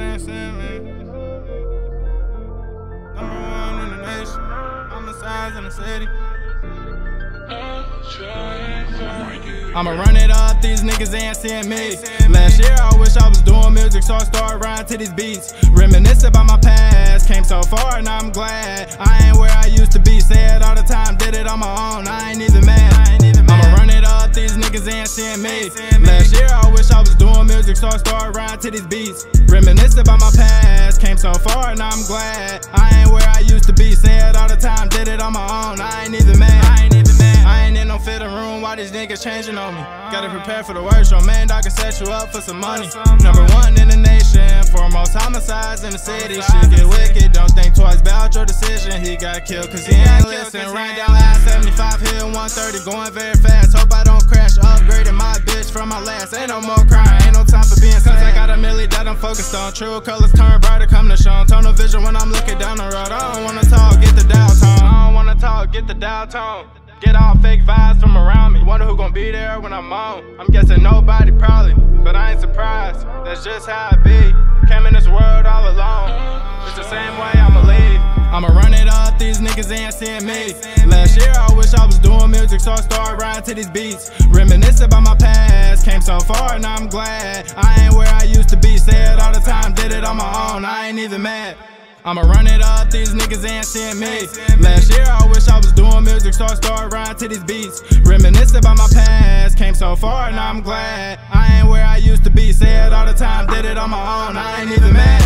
ain't seeing me. Number one in the nation. Homicides in the city. I'ma run it up, these niggas ain't seeing me. Last year I wish I was doing music, so I started riding to these beats. Reminisce about my past, came so far and I'm glad. I ain't where I used to be, say it all the time, did it on my own, I ain't even mad. Niggas ain't seeing me. Last year I wish I was doing music, so I started riding to these beats. Reminisce about my past, came so far and I'm glad. I ain't where I used to be, say it all the time, did it on my own, I ain't even mad. I ain't even mad. I ain't in no fitting room, why these niggas changing on me? Gotta prepare for the worst, your man dog can set you up for some money. Number one in the nation, foremost homicides in the city. Shit get wicked, don't think twice about your decision. He got killed cause he ain't listen. Ran down No ain't no time for being. Cause I got a milli that I'm focused on. True colors turn brighter, come to show. Tunnel vision when I'm looking down the road. I don't wanna talk, get the dial tone. I don't wanna talk, get the dial tone. Get all fake vibes from around me. Wonder who gon' be there when I'm on. I'm guessing nobody probably, but I ain't surprised. That's just how it be. Came in this world all alone. It's the same way I'ma leave. I'ma run it up, niggas ain't seeing me. Last year I wish I was doing music, so I started riding to these beats. Reminisce about my past, came so far and I'm glad. I ain't where I used to be, say it all the time, did it on my own, I ain't even mad. I'ma run it up, these niggas ain't seeing me. Last year I wish I was doing music, so I started riding to these beats. Reminisce about my past, came so far and I'm glad. I ain't where I used to be, say it all the time, did it on my own, I ain't even mad.